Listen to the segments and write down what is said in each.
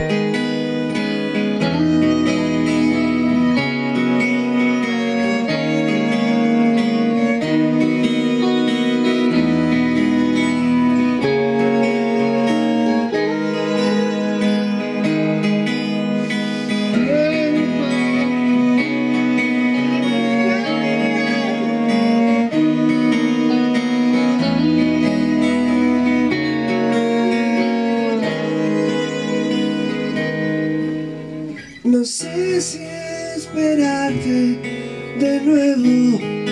Música No sé si esperarte de nuevo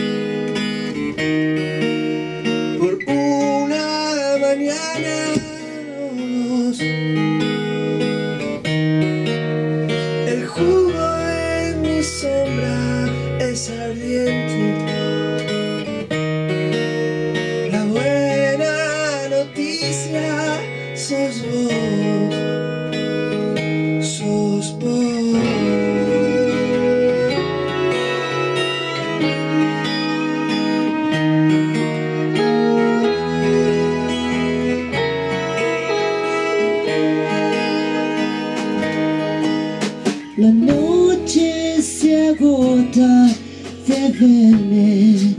La noche se agota de verme.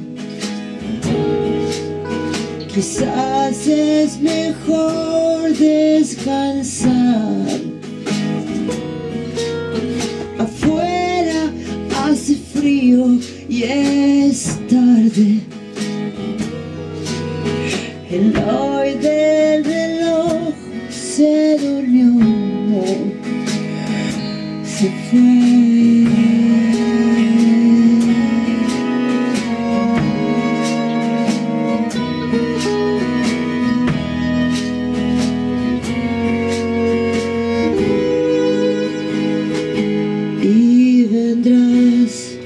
Quizás es mejor descansar. Afuera hace frío y es tarde. El hoy del reloj se durmió se fue y vendrás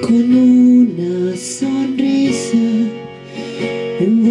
con una sonrisa en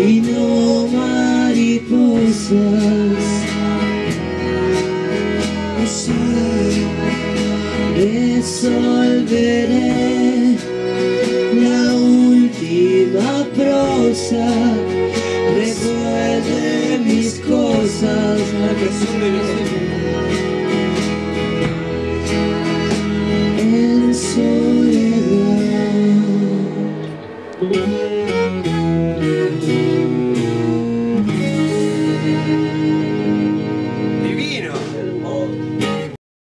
y no mariposas. Resolveré la última prosa, revuelve mis cosas,